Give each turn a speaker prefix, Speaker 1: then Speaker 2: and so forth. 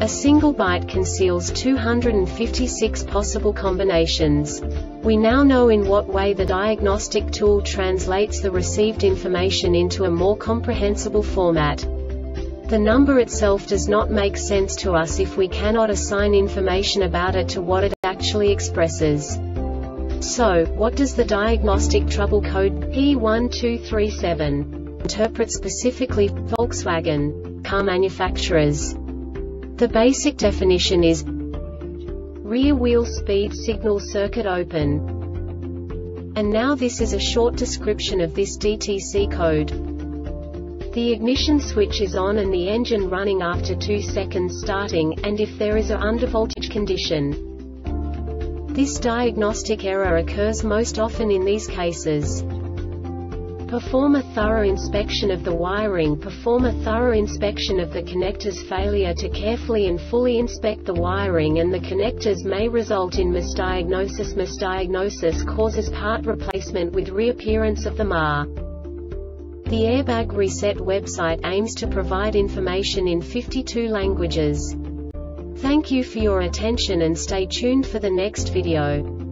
Speaker 1: A single byte conceals 256 possible combinations. We now know in what way the diagnostic tool translates the received information into a more comprehensible format. The number itself does not make sense to us if we cannot assign information about it to what it actually expresses. So, what does the diagnostic trouble code P1237 interpret specifically Volkswagen car manufacturers? The basic definition is rear wheel speed signal circuit open. And now this is a short description of this DTC code. The ignition switch is on and the engine running after 2 seconds starting, and if there is a undervoltage condition. This diagnostic error occurs most often in these cases. Perform a thorough inspection of the wiring Perform a thorough inspection of the connectors Failure to carefully and fully inspect the wiring and the connectors may result in misdiagnosis Misdiagnosis causes part replacement with reappearance of the MAR. The Airbag Reset website aims to provide information in 52 languages. Thank you for your attention and stay tuned for the next video.